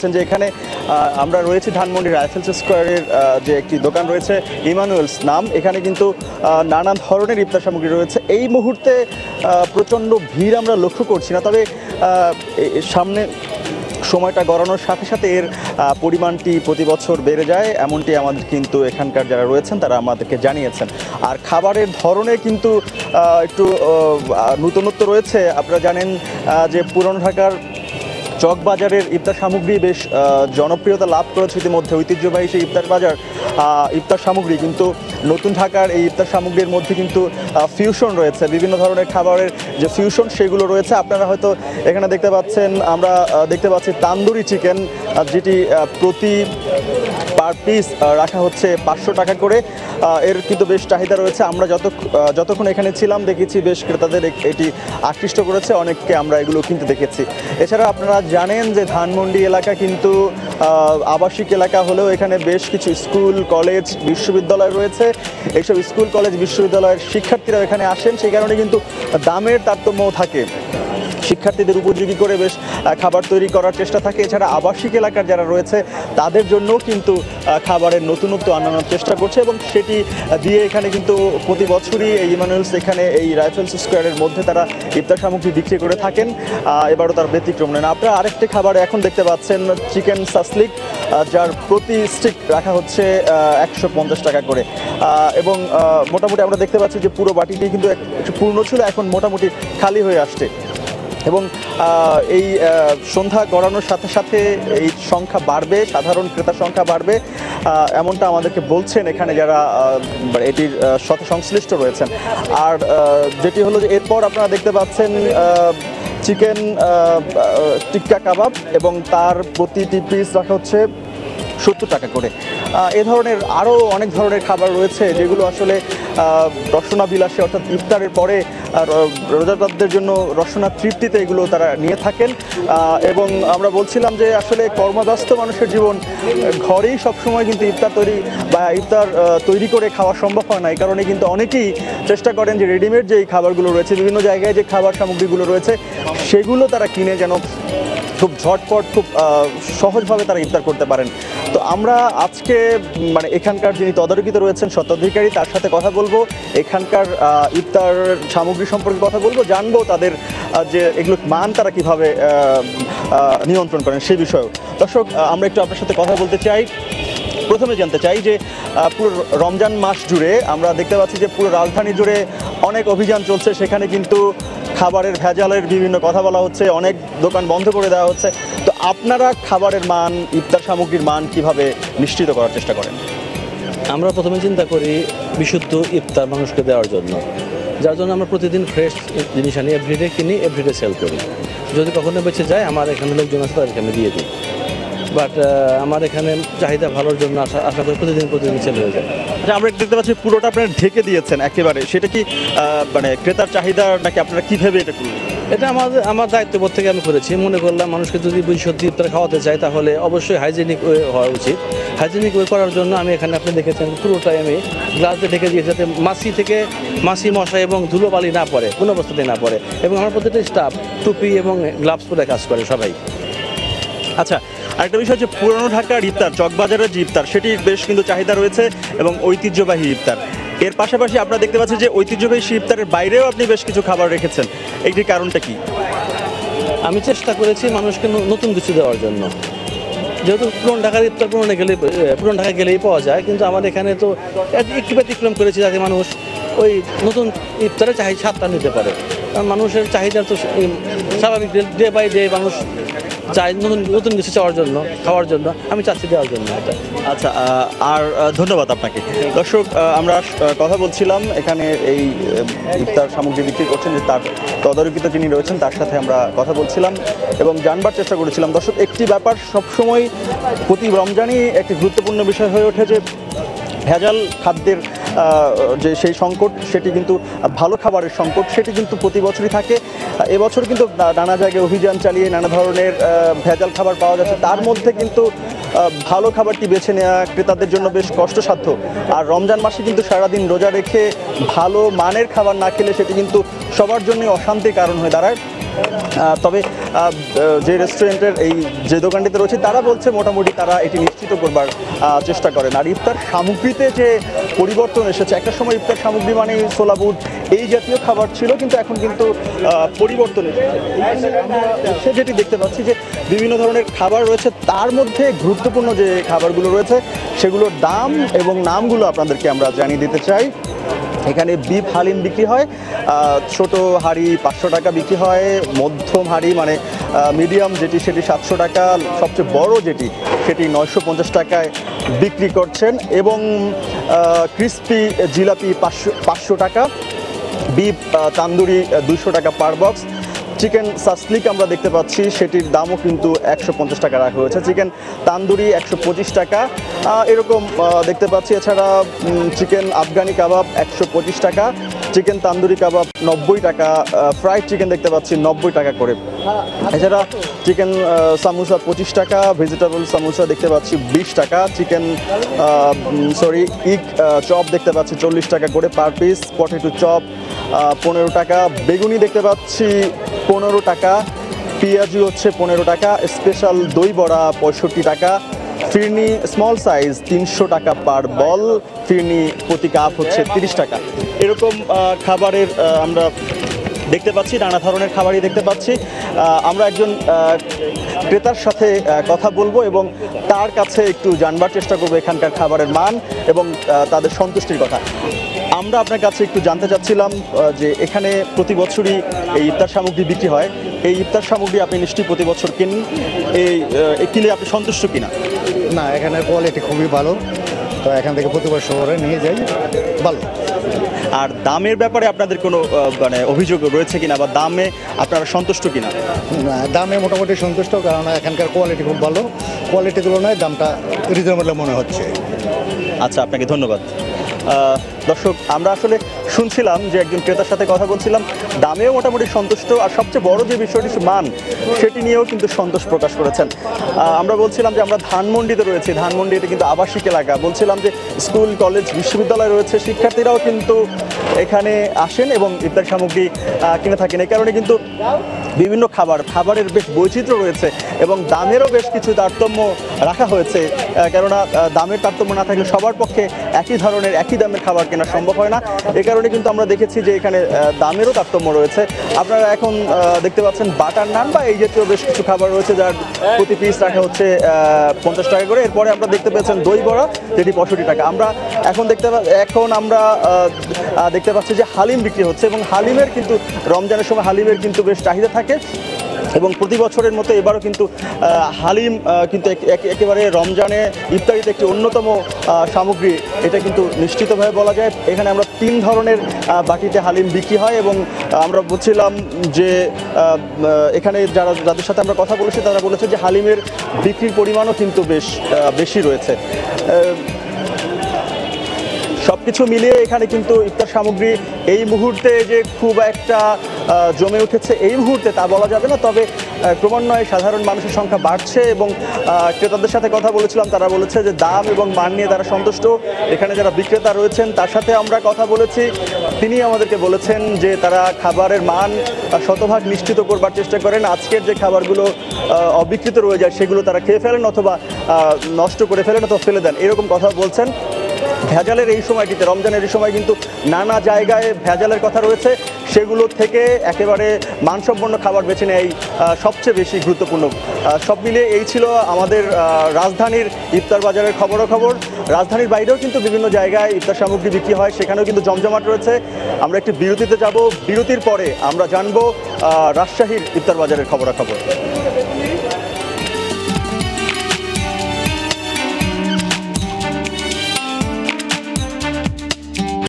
পাচ্ছেন যে এখানে আমরা রয়েছি ধানমন্ডি রাইফেলস স্কোয়ারের যে একটি দোকান রয়েছে ইমানুয়েলস নাম। এখানে কিন্তু নানান ধরনের ইফতার সামগ্রী রয়েছে। এই মুহূর্তে প্রচণ্ড ভিড় আমরা লক্ষ্য করছি না, তবে সামনে সময়টা গড়ানোর সাথে সাথে এর পরিমাণটি প্রতি বছর বেড়ে যায়। এমনটি আমাদের কিন্তু এখানকার যারা রয়েছেন, তারা আমাদেরকে জানিয়েছেন। আর খাবারের ধরনে কিন্তু একটু নূতনত্ব রয়েছে। আপনারা জানেন যে পুরনো ঢাকার চকবাজারের ইফতার সামগ্রী বেশ জনপ্রিয়তা লাভ করেছে ইতিমধ্যে। ঐতিহ্যবাহী সেই ইফতার বাজার ইফতার সামগ্রী। কিন্তু নতুন ঢাকার এই ইফতার সামগ্রীর মধ্যে কিন্তু ফিউশন রয়েছে। বিভিন্ন ধরনের খাবারের যে ফিউশন সেগুলো রয়েছে। আপনারা হয়তো এখানে দেখতে পাচ্ছেন, আমরা দেখতে পাচ্ছি তান্দুরি চিকেন যেটি প্রতি পার পিস রাখা হচ্ছে পাঁচশো টাকা করে। এর কিন্তু বেশ চাহিদা রয়েছে। আমরা যত যতক্ষণ এখানে ছিলাম, দেখেছি বেশ ক্রেতাদের এটি আকৃষ্ট করেছে। অনেককে আমরা এগুলো কিনতে দেখেছি। এছাড়া আপনারা জানেন যে ধানমন্ডি এলাকা কিন্তু আবাসিক এলাকা হলেও এখানে বেশ কিছু স্কুল, কলেজ, বিশ্ববিদ্যালয় রয়েছে। এইসব স্কুল, কলেজ, বিশ্ববিদ্যালয়ের শিক্ষার্থীরা এখানে আসেন। সেই কারণে কিন্তু দামের তারতম্যও থাকে। শিক্ষার্থীদের উপযোগী করে বেশ খাবার তৈরি করার চেষ্টা থাকে। এছাড়া আবাসিক এলাকার যারা রয়েছে, তাদের জন্যও কিন্তু খাবারের নতুনত্ব আনানোর চেষ্টা করছে এবং সেটি দিয়ে এখানে কিন্তু প্রতি বছরই এই ইমানুয়েলস এখানে এই রাইফেলস স্কোয়ারের মধ্যে তারা ইফতার সামগ্রী বিক্রি করে থাকেন। এবারও তার ব্যতিক্রম নেন আপনারা আরেকটি খাবার এখন দেখতে পাচ্ছেন, চিকেন সাসলিক। যার প্রতি স্টিক রাখা হচ্ছে একশো পঞ্চাশ টাকা করে। এবং মোটামুটি আমরা দেখতে পাচ্ছি যে পুরো বাটিটি কিন্তু একটু পূর্ণ ছিল, এখন মোটামুটি খালি হয়ে আসছে। এবং এই সন্ধ্যা গড়ানোর সাথে সাথে এই সংখ্যা বাড়বে, সাধারণ ক্রেতার সংখ্যা বাড়বে। এমনটা আমাদেরকে বলছেন এখানে যারা মানে এটির সাথে সংশ্লিষ্ট রয়েছেন। আর যেটি হলো যে এরপর আপনারা দেখতে পাচ্ছেন চিকেন টিক্কা কাবাব এবং তার প্রতিটি পিস রাখা হচ্ছে সত্তর টাকা করে। এ ধরনের আরও অনেক ধরনের খাবার রয়েছে যেগুলো আসলে আহ, রসনা বিলাসে অর্থাৎ ইফতারের পরে রোজাদারদের জন্য রসনা তৃপ্তিতে এগুলো তারা নিয়ে থাকেন। এবং আমরা বলছিলাম যে আসলে কর্মব্যস্ত মানুষের জীবন ঘরেই সবসময় কিন্তু ইফতার তৈরি বা ইফতার তৈরি করে খাওয়া সম্ভব হয় না। এই কারণে কিন্তু অনেকেই চেষ্টা করেন যে রেডিমেড যে খাবারগুলো রয়েছে বিভিন্ন জায়গায় যে খাবার সামগ্রীগুলো রয়েছে সেগুলো তারা কিনে যেন খুব ঝটপট খুব সহজভাবে তারা ইফতার করতে পারেন। তো আমরা আজকে মানে এখানকার যিনি তদারকিতে রয়েছেন স্বত্বাধিকারী, তার সাথে কথা বলব। এখানকার ইফতার সামগ্রী সম্পর্কে কথা বলব। জানব তাদের যে এগুলো মান তারা কীভাবে নিয়ন্ত্রণ করেন সে বিষয়েও। দর্শক আমরা একটু আপনার সাথে কথা বলতে চাই। প্রথমে জানতে চাই যে পুরো রমজান মাস জুড়ে আমরা দেখতে পাচ্ছি যে পুরো রাজধানী জুড়ে অনেক অভিযান চলছে। সেখানে কিন্তু খাবারের ভেজালের বিভিন্ন কথা বলা হচ্ছে, অনেক দোকান বন্ধ করে দেওয়া হচ্ছে। আপনারা খাবারের মান ইফতার সামগ্রীর মান কীভাবে নিশ্চিত করার চেষ্টা করেন? আমরা প্রথমে চিন্তা করি বিশুদ্ধ ইফতার মানুষকে দেওয়ার জন্য। যার জন্য আমরা প্রতিদিন ফ্রেশ জিনিস আনি এভরিডে কিনি এভরিডে সেল করি। যদি কখনো বেঁচে যায় আমার এখানে লোকজন আছে তাদেরকে আমি দিয়ে দিই। বাট আমার এখানে চাহিদা ভালোর জন্য আশা আশা করি প্রতিদিন প্রতিদিন সেল হয়ে যায়। আচ্ছা আমরা দেখতে পাচ্ছি পুরোটা আপনারা ঢেকে দিয়েছেন একেবারে। সেটা কি মানে ক্রেতার চাহিদা নাকি আপনারা কীভাবে এটা করলেন? এটা আমাদের, আমার দায়িত্ববোধ থেকে আমি করেছি। মনে করলাম মানুষকে যদি বিশুদ্ধ ইফতার খাওয়াতে চাই তাহলে অবশ্যই হাইজেনিক ওয়ে হওয়া উচিত। হাইজেনিক ওয়ে করার জন্য আমি এখানে আপনি দেখেছেন, পুরোটাই আমি গ্লাস দিয়ে ঢেকে দিয়েছি যাতে মাছি থেকে মাছি মশা এবং ধুলোবালি না পড়ে, কোনো অবস্থাতেই না পড়ে। এবং আমার প্রত্যেকটা স্টাফ টুপি এবং গ্লাভস পরে কাজ করে সবাই। আচ্ছা আরেকটা বিষয় হচ্ছে পুরনো ঢাকার ইফতার, চকবাজারের যে ইফতার, সেটির বেশ কিন্তু চাহিদা রয়েছে এবং ঐতিহ্যবাহী ইফতার। এর পাশাপাশি আপনারা দেখতে পাচ্ছেন যে ঐতিহ্যবাহী ইফতারের বাইরেও আপনি বেশ কিছু খাবার রেখেছেন। এইটির কারণটা কি? আমি চেষ্টা করেছি মানুষকে নতুন কিছু দেওয়ার জন্য। যেহেতু পুরনো ঢাকার ইফতার পুরনো গেলে পুরনো ঢাকা গেলেই পাওয়া যায়, কিন্তু আমার এখানে তো এক- একটু ব্যতিক্রম করেছি যাতে মানুষ ওই নতুন ইফতারের চাহিদা স্বাদটা নিতে পারে। কারণ মানুষের চাহিদা তো স্বাভাবিক ডে বাই ডে মানুষ চাই, নতুন নতুন কিছু চাওয়ার জন্য, খাওয়ার জন্য, আমি চাচ্ছি দেওয়ার জন্য আচ্ছা আর ধন্যবাদ আপনাকে। দর্শক আমরা কথা বলছিলাম, এখানে এই ইফতার সামগ্রী বিক্রি করছেন যে তার তদারকিত যিনি রয়েছেন, তার সাথে আমরা কথা বলছিলাম এবং জানবার চেষ্টা করেছিলাম। দর্শক, একটি ব্যাপার সবসময় প্রতি রমজানই একটি গুরুত্বপূর্ণ বিষয় হয়ে ওঠে যে ভেজাল খাদ্যের যে সেই সংকট, সেটি কিন্তু ভালো খাবারের সংকট, সেটি কিন্তু প্রতি বছরই থাকে। এবছর কিন্তু নানা জায়গায় অভিযান চালিয়ে নানা ধরনের ভেজাল খাবার পাওয়া যাচ্ছে। তার মধ্যে কিন্তু ভালো খাবারটি বেছে নেওয়া ক্রেতাদের জন্য বেশ কষ্টসাধ্য। আর রমজান মাসে কিন্তু সারাদিন রোজা রেখে ভালো মানের খাবার না খেলে সেটি কিন্তু সবার জন্য অশান্তির কারণ হয়ে দাঁড়ায়। তবে যে রেস্টুরেন্টের এই যে দোকানটিতে রয়েছে, তারা বলছে মোটামুটি তারা এটি নিশ্চিত করবার চেষ্টা করেন। আর ইফতার সামগ্রীতে যে পরিবর্তন এসেছে, একটা সময় ইফতার সামগ্রী মানে ছোলা বুট এই জাতীয় খাবার ছিল, কিন্তু এখন কিন্তু পরিবর্তন এসেছে। যেটি দেখতে পাচ্ছি যে বিভিন্ন ধরনের খাবার রয়েছে, তার মধ্যে গুরুত্বপূর্ণ যে খাবারগুলো রয়েছে, সেগুলোর দাম এবং নামগুলো আপনাদেরকে আমরা জানিয়ে দিতে চাই। এখানে বিপ হালিম বিক্রি হয় ছোট হাড়ি পাঁচশো টাকা বিক্রি হয়, মধ্যম হাড়ি মানে মিডিয়াম যেটি সেটি সাতশো টাকা, সবচেয়ে বড় যেটি সেটি নয়শো পঞ্চাশ টাকায় বিক্রি করছেন এবং ক্রিস্পি জিলাপি পাঁচশো পাঁচশো টাকা বিপ তান্দুরি দুশো টাকা পার বক্স চিকেন সাসলিক আমরা দেখতে পাচ্ছি, সেটির দামও কিন্তু একশো পঞ্চাশ টাকা রাখা হয়েছে। চিকেন তান্দুরি একশো পঁচিশ টাকা। এরকম দেখতে পাচ্ছি, এছাড়া চিকেন আফগানি কাবাব একশো পঁচিশ টাকা। চিকেন তান্দুরি কাবাব নব্বই টাকা। ফ্রাইড চিকেন দেখতে পাচ্ছি, নব্বই টাকা করে। এছাড়া চিকেন সামোসা পঁচিশ টাকা। ভেজিটেবল সামোসা দেখতে পাচ্ছি, বিশ টাকা। চিকেন সরি ইক চপ দেখতে পাচ্ছি, চল্লিশ টাকা করে পার পিস পটেটো চপ পনেরো টাকা। বেগুনি দেখতে পাচ্ছি পনেরো টাকা, পেঁয়াজু হচ্ছে পনেরো টাকা স্পেশাল দই বড়া পঁয়ষট্টি টাকা, ফিরনি স্মল সাইজ তিনশো টাকা পার বল ফিরনি প্রতি কাপ হচ্ছে তিরিশ টাকা। এরকম খাবারের আমরা দেখতে পাচ্ছি, নানা ধরনের খাবারই দেখতে পাচ্ছি। আমরা একজন ক্রেতার সাথে কথা বলব এবং তার কাছে একটু জানবার চেষ্টা করব এখানকার খাবারের মান এবং তাদের সন্তুষ্টির কথা। আমরা আপনার কাছে একটু জানতে চাচ্ছিলাম যে এখানে প্রতি বছরই এই ইফতার সামগ্রী বিক্রি হয়। এই ইফতার সামগ্রী আপনি নিশ্চয়ই প্রতি বছর কিনেন? এই কিনে আপনি সন্তুষ্ট কিনা? না এখানে কোয়ালিটি খুবই ভালো। তো এখান থেকে প্রতিবার শহরে নিয়ে যাই। ভালো। আর দামের ব্যাপারে আপনাদের কোনো মানে অভিযোগ রয়েছে কিনা বা দামে আপনারা সন্তুষ্ট কিনা? না, দামে মোটামুটি সন্তুষ্ট কারণ এখানকার কোয়ালিটি খুব ভালো। কোয়ালিটি তুলনায় দামটা রিজনেবল মনে হচ্ছে। আচ্ছা আপনাকে ধন্যবাদ। দর্শক আমরা আসলে শুনছিলাম যে একজন ক্রেতার সাথে কথা বলছিলাম, দামেও মোটামুটি সন্তুষ্ট আর সবচেয়ে বড় যে বিষয়টি মান, সেটি নিয়েও কিন্তু সন্তোষ প্রকাশ করেছেন। আমরা বলছিলাম যে আমরা ধানমন্ডিতে রয়েছি, ধানমন্ডি এটা কিন্তু আবাসিক এলাকা। বলছিলাম যে স্কুল, কলেজ, বিশ্ববিদ্যালয় রয়েছে, শিক্ষার্থীরাও কিন্তু এখানে আসেন এবং ইফতার সামগ্রী কিনে থাকেন। এই কারণে কিন্তু বিভিন্ন খাবার, খাবারের বেশ বৈচিত্র্য রয়েছে এবং দামেরও বেশ কিছু তারতম্য রাখা হয়েছে। কেননা দামের তারতম্য না থাকলে সবার পক্ষে একই ধরনের, একই দামের খাবার কেনা সম্ভব হয় না। এ কারণে কিন্তু আমরা দেখেছি যে এখানে দামেরও তারতম্য রয়েছে। আপনারা এখন দেখতে পাচ্ছেন বাটার নান বা এই জাতীয় বেশ কিছু খাবার রয়েছে যার প্রতি পিস রাখা হচ্ছে পঞ্চাশ টাকা করে। এরপরে আমরা দেখতে পেয়েছেন দই বড়া, যেটি পঁয়ষট্টি টাকা। আমরা এখন দেখতে এখন আমরা দেখতে পাচ্ছি যে হালিম বিক্রি হচ্ছে এবং হালিমের কিন্তু, রমজানের সময় হালিমের কিন্তু বেশ চাহিদা থাকে। এবং প্রতি বছরের মতো এবারও কিন্তু হালিম কিন্তু এক- এক- একেবারে রমজানে ইফতারিতে একটি অন্যতম সামগ্রী। এটা কিন্তু নিশ্চিতভাবে বলা যায়। এখানে আমরা তিন ধরনের বাটিতে হালিম বিক্রি হয় এবং আমরা বলছিলাম যে এখানে যারা, যাদের সাথে আমরা কথা বলেছি, তারা বলেছে যে হালিমের বিক্রির পরিমাণও কিন্তু বেশ বেশি রয়েছে। সব কিছু মিলিয়ে এখানে কিন্তু ইফতার সামগ্রী এই মুহূর্তে যে খুব একটা জমে উঠেছে এই মুহূর্তে, তা বলা যাবে না। তবে ক্রমান্বয়ে সাধারণ মানুষের সংখ্যা বাড়ছে এবং ক্রেতাদের সাথে কথা বলেছিলাম, তারা বলেছে যে দাম এবং মান নিয়ে তারা সন্তুষ্ট। এখানে যারা বিক্রেতা রয়েছেন, তার সাথে আমরা কথা বলেছি। তিনি আমাদেরকে বলেছেন যে তারা খাবারের মান শতভাগ নিশ্চিত করবার চেষ্টা করেন। আজকের যে খাবারগুলো অবিকৃত রয়ে যায়, সেগুলো তারা খেয়ে ফেলেন অথবা নষ্ট করে ফেলেন অথবা ফেলে দেন। এরকম কথা বলছেন। ভেজালের এই সময়টিতে, রমজানের এই সময় কিন্তু নানা জায়গায় ভেজালের কথা রয়েছে। সেগুলো থেকে একেবারে মানসম্পন্ন খাবার বেছে নেয় সবচেয়ে বেশি গুরুত্বপূর্ণ। সব মিলিয়ে এই ছিল আমাদের রাজধানীর ইফতার বাজারের খবরও খবর রাজধানীর বাইরেও কিন্তু বিভিন্ন জায়গায় ইফতার সামগ্রী বিক্রি হয়, সেখানেও কিন্তু জমজমাট রয়েছে। আমরা একটি বিরতিতে যাব। বিরতির পরে আমরা জানব রাজশাহীর ইফতার বাজারের খবরাখবর।